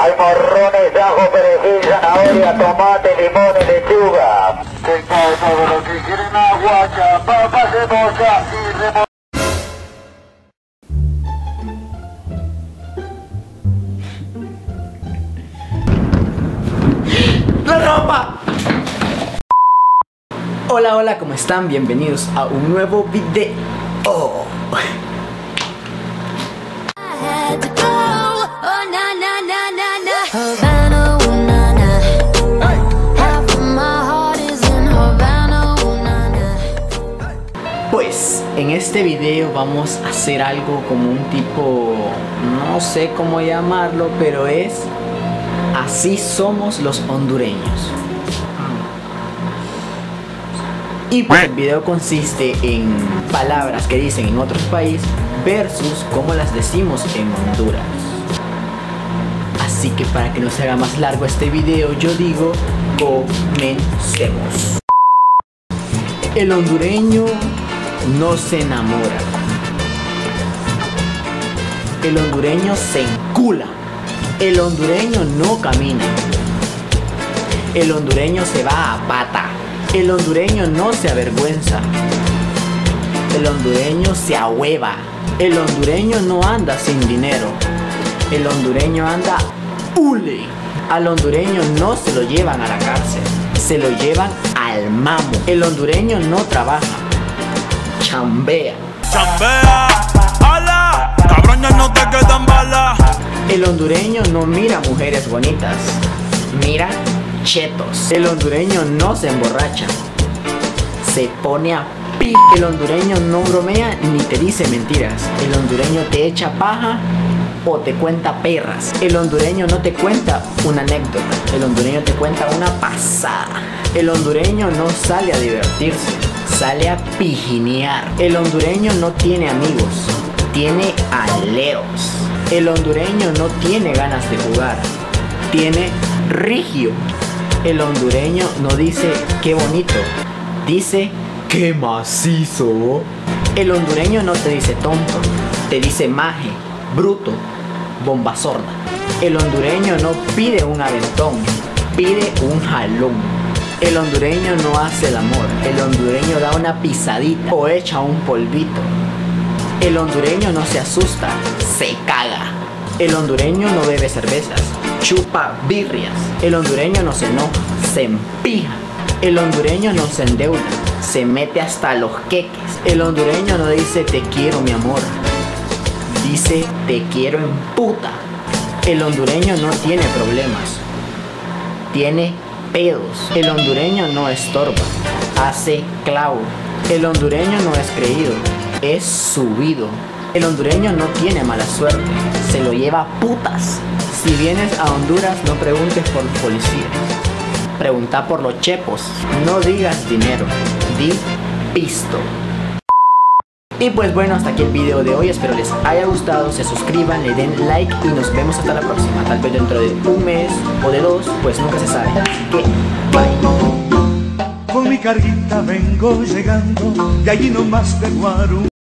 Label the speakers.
Speaker 1: Hay morrones, ajo, perejil, zanahoria, tomate, limón y lechuga. Tengo todo lo que quieren agua, papas, cebolla y remolacha.
Speaker 2: ¡La ropa! Hola, hola, ¿cómo están? Bienvenidos a un nuevo video. Pues en este video vamos a hacer algo como un tipo, no sé cómo llamarlo, pero es así somos los hondureños. Y pues el video consiste en palabras que dicen en otros países versus cómo las decimos en Honduras. Así que para que no se haga más largo este video, yo digo, comencemos. El hondureño no se enamora. El hondureño se encula. El hondureño no camina. El hondureño se va a pata. El hondureño no se avergüenza. El hondureño se ahueva. El hondureño no anda sin dinero. El hondureño anda hule. Al hondureño no se lo llevan a la cárcel. Se lo llevan al mamo. El hondureño no trabaja. Chambea.
Speaker 3: Chambea, ala, cabrón ya no te quedan balas.
Speaker 2: El hondureño no mira mujeres bonitas, mira chetos. El hondureño no se emborracha, se pone a pi. El hondureño no bromea ni te dice mentiras. El hondureño te echa paja o te cuenta perras. El hondureño no te cuenta una anécdota. El hondureño te cuenta una pasada. El hondureño no sale a divertirse, sale a pijinear. El hondureño no tiene amigos, tiene aleros. El hondureño no tiene ganas de jugar, tiene rigio. El hondureño no dice qué bonito, dice qué macizo. El hondureño no te dice tonto, te dice maje, bruto, bomba sorda. El hondureño no pide un aventón, pide un jalón. El hondureño no hace el amor, el hondureño da una pisadita o echa un polvito. El hondureño no se asusta, se caga. El hondureño no bebe cervezas, chupa birrias. El hondureño no se enoja, se empija. El hondureño no se endeuda, se mete hasta los queques. El hondureño no dice te quiero mi amor, dice te quiero en puta. El hondureño no tiene problemas, tiene pedos. El hondureño no estorba, hace clavo. El hondureño no es creído, es subido. El hondureño no tiene mala suerte, se lo lleva a putas. Si vienes a Honduras, no preguntes por los policías. Pregunta por los chepos. No digas dinero, di pisto. Y pues bueno, hasta aquí el video de hoy. Espero les haya gustado. Se suscriban, le den like y nos vemos hasta la próxima. Tal vez dentro de un mes o de dos, pues nunca se sabe. Así que, bye.
Speaker 4: Con mi carguita vengo llegando, de allí nomás de Guaru.